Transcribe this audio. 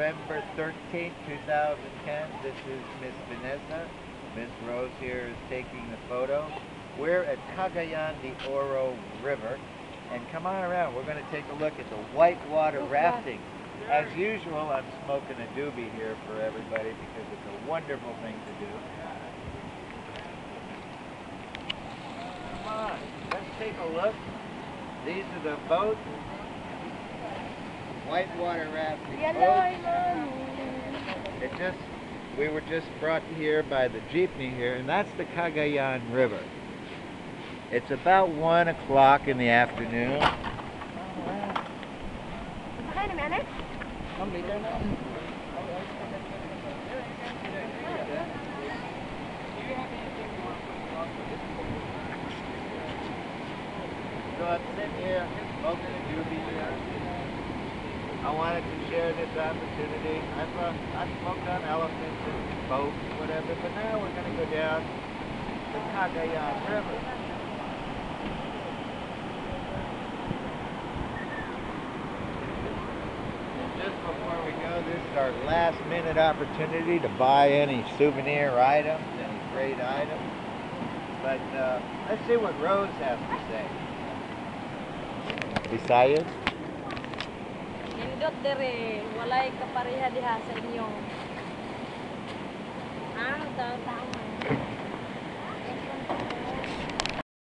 November 13th, 2010. This is Miss Vanessa. Miss Rose here is taking the photo. We're at Cagayan de Oro River. And come on around, we're going to take a look at the whitewater rafting. As usual, I'm smoking a doobie here for everybody because it's a wonderful thing to do. Come on, let's take a look. These are the boats. Whitewater rafting boats. Just, we were just brought here by the jeepney here, and that's the Cagayan River. It's about one o'clock in the afternoon. So I'm sitting here smoking a doobie here. I wanted to share this opportunity. I've, uh, I've smoked on elephants and boats and whatever, but now we're going to go down the Cagayan River. And just before we go, this is our last minute opportunity to buy any souvenir items, any great items. But uh, let's see what Rose has to say. Visayas? Nindot dire, walay kapareha diha sa inyo.